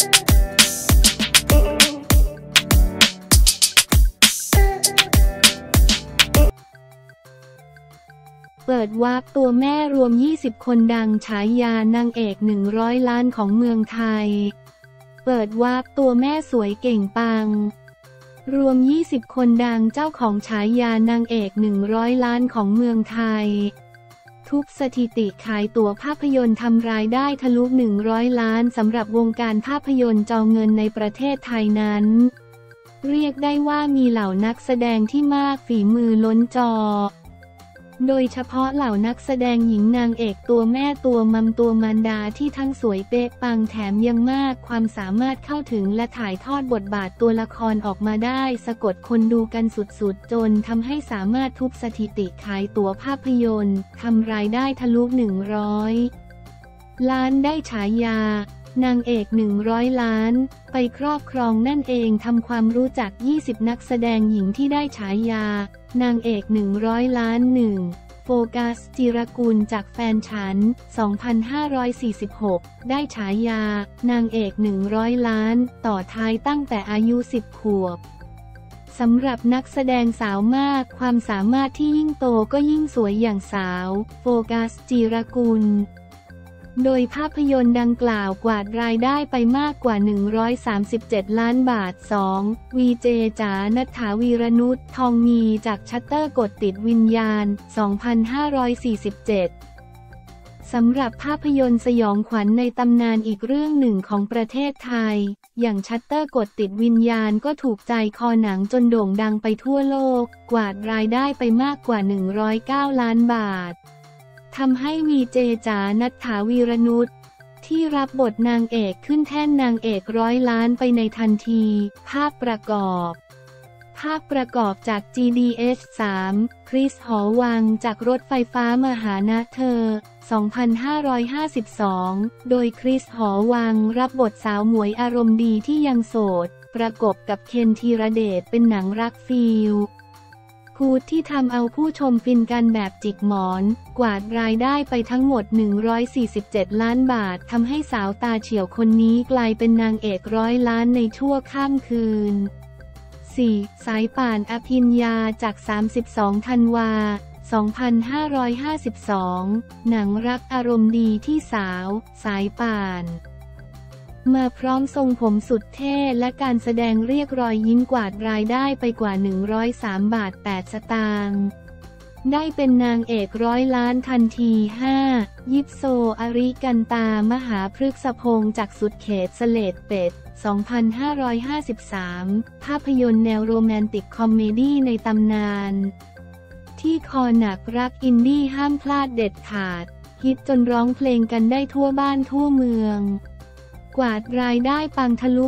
เปิดวาร์ปตัวแม่รวม 20 คนดังฉายานางเอก 100 ล้านของเมืองไทย เปิดวาร์ปตัวแม่สวยเก่งปัง รวม 20 คนดังเจ้าของฉายานางเอก 100 ล้านของเมืองไทย ทุกสถิติขายตั๋วภาพยนตร์ทำรายได้ทะลุ 100 ล้านสำหรับวงการภาพยนตร์จองเงินในประเทศไทยนั้น เรียกได้ว่ามีเหล่านักแสดงที่มากฝีมือล้นจอ โดยเฉพาะเหล่านักแสดงหญิงนางเอกตัวแม่ตัวมัมตัวมารดาที่ทั้งสวยเป๊ะปังแถมยังมากความสามารถเข้าถึงและถ่ายทอดบทบาทตัวละครออกมาได้ สะกดคนดูกันสุดๆ จนทำให้สามารถทุบสถิติขายตั๋วภาพยนตร์ทำรายได้ทะลุ 100 ล้านได้ฉายา นางเอก 100 ล้าน ไปครอบครองนั่นเองทำความรู้จัก 20 นักแสดงหญิงที่ได้ฉายา นางเอก 100 ล้านหนึ่งโฟกัส จิรกุลจากแฟนฉัน 2546 ได้ฉายา นางเอก 100 ล้าน ต่อท้ายตั้งแต่อายุ 10 ขวบสำหรับนักแสดงสาวมากความสามารถที่ยิ่งโตก็ยิ่งสวยอย่างสาว โฟกัส จิรกุล โดยภาพยนตร์ดังกล่าวกวาดรายได้ไปมากกว่า 137 ล้านบาท 2. วีเจจ๋าณัฐฐาวีรนุชทองมีจากชัตเตอร์กดติดวิญญาณ 2547สำหรับภาพยนตร์สยองขวัญในตำนานอีกเรื่องหนึ่งของประเทศไทย อย่างชัตเตอร์กดติดวิญญาณก็ถูกใจคอหนังจนโด่งดังไปทั่วโลก กวาดรายได้ไปมากกว่า 109 ล้านบาท ทำให้วีเจจ๋านัฐถาวีรนุชที่รับบทนางเอกขึ้นแท่นนางเอกร้อยล้านไปในทันที ภาพประกอบ ภาพประกอบจาก GDS 3 คริสหอวังจากรถไฟฟ้ามหานะเธอ 2552 โดยคริสหอวังรับบทสาวหมวยอารมณ์ดีที่ยังโสด ประกบกับเคนธีรเดชเป็นหนังรักฟิล คูดที่ทำเอาผู้ชมฟินกันแบบจิกหมอน กวาดรายได้ไปทั้งหมด 147 ล้านบาททำให้สาวตาเฉียวคนนี้กลายเป็นนางเอกร้อยล้านในชั่วข้ามคืน 4. สายป่านอภิญญาจาก 32 ธันวา 2552 หนังรักอารมณ์ดีที่สาว สายป่าน มาพร้อมทรงผมสุดเท่และการแสดงเรียกรอยยิ้มกวาดรายได้ไปกว่า 103 บาท 8 สตางค์ได้เป็นนางเอกร้อยล้านทันที 5. ยิปโซ อริย์กันตามหาพฤกษ์พงศ์จากสุดเขตสเลดเป็ด 2553 ภาพยนตร์แนวโรแมนติกคอมเมดี้ในตำนาน ที่คอหนังรักอินดี้ห้ามพลาดเด็ดขาด ฮิตจนร้องเพลงกันได้ทั่วบ้านทั่วเมือง กวาดรายได้ปังทะลุ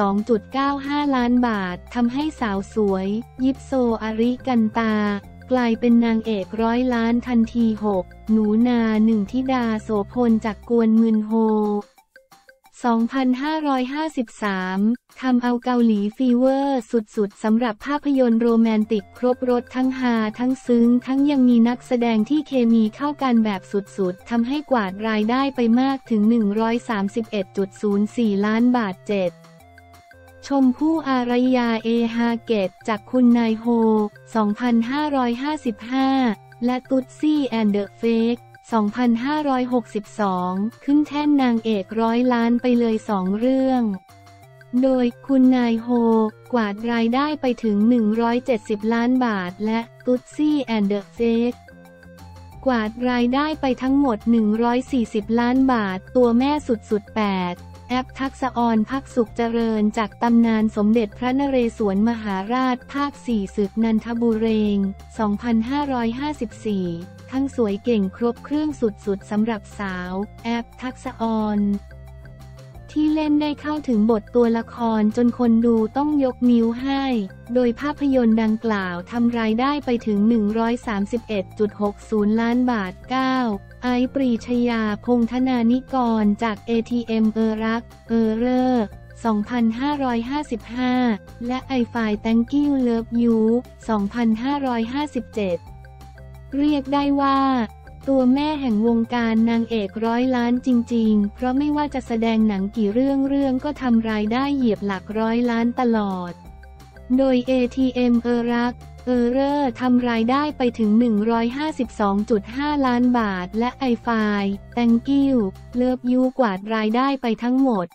122.95 ล้านบาท ทำให้สาวสวย ยิปโซ อริย์กันตา กลายเป็นนางเอกร้อยล้านทันที 6 หนูนาหนึ่งธิดาโสพลจากกวนมึนโฮ 2553 ทำเอาเกาหลีฟีเวอร์สุดๆ สำหรับภาพยนตร์โรแมนติกครบรสทั้งฮาทั้งซึ้ง ทั้งยังมีนักแสดงที่เคมีเข้ากันแบบสุดๆ ทำให้กวาดรายได้ไปมากถึง 131.04 ล้านบาท7ชมพู่อารยาเอฮาเกตจากคุณนายโฮ 2555 และตุ๊ดซี่แอนเดอะเฟก 2562 ขึ้นแท่นนางเอกร้อยล้านไปเลยสองเรื่อง โดยคุณนายโฮ กวาดรายได้ไปถึง 170 ล้านบาท และตุ๊ดซี่ส์ and the fake กวาดรายได้ไปทั้งหมด 140 ล้านบาท ตัวแม่สุดๆ 8 แอฟ ทักษอร ภักดิ์สุขเจริญจากตำนานสมเด็จพระนเรศวรมหาราชภาค 4 ศึกนันทบุเรง 2554 ทั้งสวยเก่งครบเครื่องสุดๆสำหรับสาว แอฟ ทักษอรที่เล่นได้เข้าถึงบทตัวละครจนคนดูต้องยกนิ้วให้ โดยภาพยนตร์ดังกล่าวทำรายได้ไปถึง 131.60 ล้านบาท 9 ไอปรีชยาพงธนานิกรจาก ATM เออรัก เออเรอ2555 และไอไฟ Thank you Love You 2557 เรียกได้ว่า ตัวแม่แห่งวงการนางเอกร้อยล้านจริง ๆ เพราะไม่ว่าจะแสดงหนังกี่เรื่องเรื่องก็ทำรายได้เหยียบหลักร้อยล้านตลอด โดย ATM เออรัก Error ทำรายได้ไปถึง 152.5 ล้านบาท และ I fine Thank you Love you กวาดรายได้ไปทั้งหมด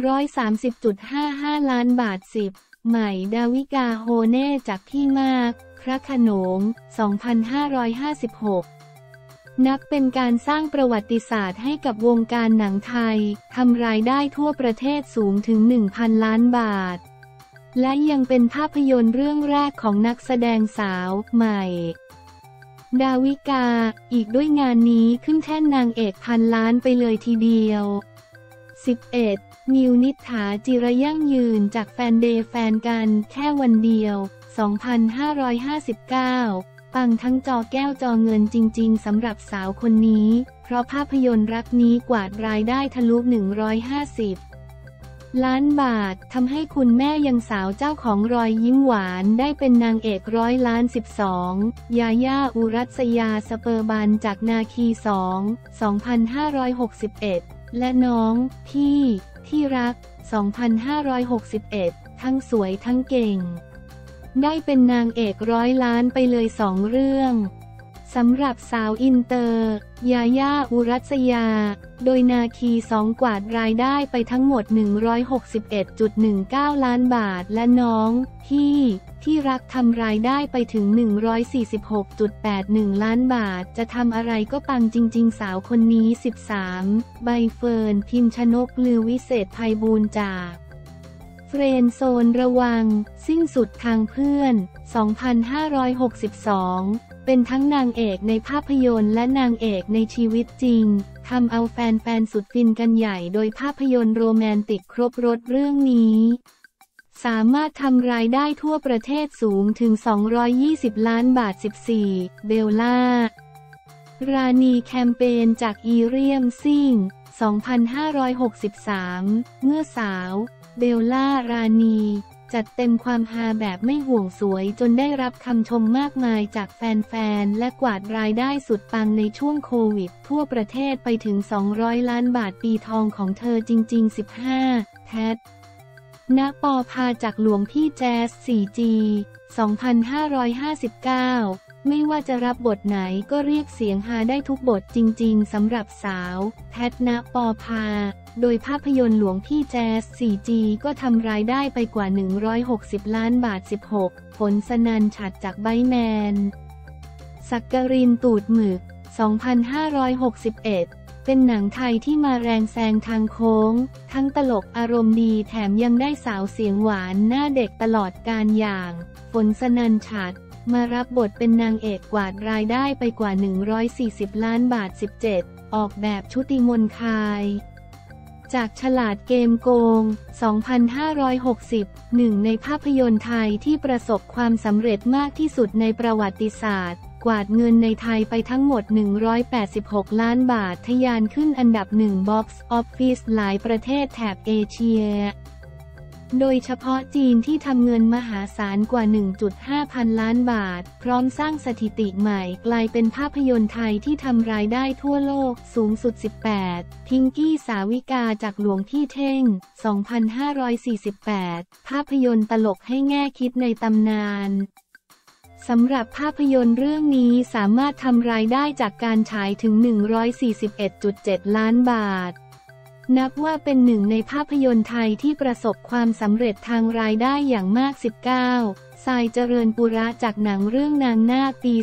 330.55 ล้านบาท 10 ใหม่ดาวิกาโฮร์เน่จากพี่มาก พระโขนง 2556นับเป็นการสร้างประวัติศาสตร์ให้กับวงการหนังไทย ทำรายได้ทั่วประเทศสูงถึง 1,000 ล้านบาท และยังเป็นภาพยนตร์เรื่องแรกของนักแสดงสาวใหม่ ดาวิกา อีกด้วยงานนี้ขึ้นแท่นนางเอกพันล้านไปเลยทีเดียว 11. นิวนิษฐาจิระยั่งยืนจากแฟนเดย์แฟนกันแค่วันเดียว 2559 ปังทั้งจอแก้วจอเงินจริง ๆสำหรับสาวคนนี้ เพราะภาพยนตร์รักนี้กวาดรายได้ทะลุ 150ล้านบาททำให้คุณแม่ยังสาวเจ้าของรอยยิ้มหวานได้เป็นนางเอกร้อยล้าน 12 ยาย่าอุรัสยาสเปอร์บันจากนาคี 2 2561 และน้อง พี่ ที่รัก 2561 ทั้งสวยทั้งเก่ง ได้เป็นนางเอกร้อยล้านไปเลยสองเรื่องสำหรับสาวอินเตอร์ ญาญ่าอุรัสยา โดยนาคีสองกวาดรายได้ไปทั้งหมด 161.19 ล้านบาทและน้องพี่ที่รักทำรายได้ไปถึง 146.81 ล้านบาท จะทำอะไรก็ปังจริง ๆ สาวคนนี้ 13 ใบเฟิร์น พิมชนก ลือวิเศษไพบูลย์จาก Friend Zone ระวัง สิ้นสุดทางเพื่อน 2562 เป็นทั้งนางเอกในภาพยนตร์และนางเอกในชีวิตจริง ทำเอาแฟนๆสุดฟินกันใหญ่โดยภาพยนตร์โรแมนติกครบรถเรื่องนี้สามารถทำรายได้ทั่วประเทศสูงถึง 220 ล้านบาท 14 เบลล่า ราณีแคมเปญจากอีเรียมซิ่ง 2563 เมื่อสาว เบลล่าราณี จัดเต็มความฮาแบบไม่ห่วงสวยจนได้รับคำชมมากมายจากแฟนๆ และกวาดรายได้สุดปังในช่วงโควิด ทั่วประเทศไปถึง 200 ล้านบาทปีทองของเธอจริง ๆ 15 แทดณปอพาจากหลวงพี่แจ๊ส 4G 2559 ไม่ว่าจะรับบทไหนก็เรียกเสียงฮาได้ทุกบทจริง ๆสำหรับสาว แพทณปอพา โดยภาพยนตร์หลวงพี่แจ๊ส 4G ก็ทำรายได้ไปกว่า 160 ล้านบาท 16 ผลสนันฉัดจากไบแมน สักกรินตูดหมึก 2561เป็นหนังไทยที่มาแรงแซงทางโค้ง ทั้งตลกอารมณ์ดีแถมยังได้สาวเสียงหวานหน้าเด็กตลอดการอย่าง ฝนสนันฉัด มารับบทเป็นนางเอกกวาดรายได้ไปกว่า 140 ล้านบาท 17 ออกแบบชุติมณฑน์ จากฉลาดเกมส์โกง 2560 หนึ่งในภาพยนตร์ไทยที่ประสบความสำเร็จมากที่สุดในประวัติศาสตร์ กวาดเงินในไทยไปทั้งหมด 186 ล้านบาท ทะยานขึ้นอันดับหนึ่งบ็อกซ์ออฟฟิศหลายประเทศแถบเอเชีย โดยเฉพาะจีนที่ทำเงินมหาศาลกว่า 1.5 พันล้านบาท พร้อมสร้างสถิติใหม่กลายเป็นภาพยนตร์ไทยที่ทำรายได้ทั่วโลกสูงสุด 18 พิงกี้สาวิกาจากหลวงพี่เท่ง 2548 ภาพยนตร์ตลกให้แง่คิดในตำนานสำหรับภาพยนตร์เรื่องนี้สามารถทำรายได้จากการฉายถึง 141.7 ล้านบาท นับว่าเป็นหนึ่งในภาพยนตร์ไทยที่ประสบความสำเร็จทางรายได้อย่างมาก 19 ทรายเจริญปุระจากหนังเรื่องนางนาคปี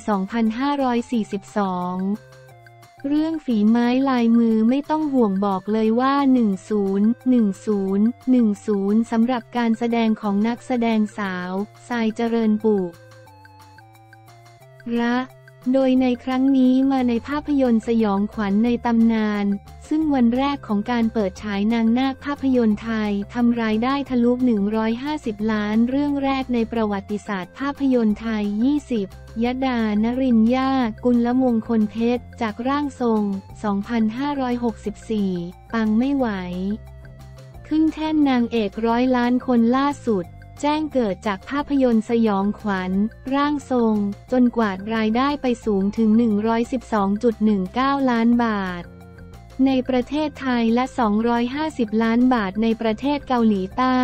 2542เรื่องฝีไม้ลายมือไม่ต้องห่วงบอกเลยว่า 10 10 10 สำหรับการแสดงของนักแสดงสาวทรายเจริญปุระ โดยในครั้งนี้มาในภาพยนตร์สยองขวัญในตำนาน ซึ่งวันแรกของการเปิดฉายนางนาคภาพยนตร์ไทยทำรายได้ทะลุ 150 ล้านเรื่องแรกในประวัติศาสตร์ภาพยนตร์ไทย 20 ยดานรินยากุลละมงคลเพชร จากร่างทรง 2564 ปังไม่ไหว ขึ้นแท่นนางเอกร้อยล้านคนล่าสุด แจ้งเกิดจากภาพยนตร์สยองขวัญ ร่างทรง จนกวาดรายได้ไปสูงถึง 112.19 ล้านบาท ในประเทศไทยและ 250 ล้านบาทในประเทศเกาหลีใต้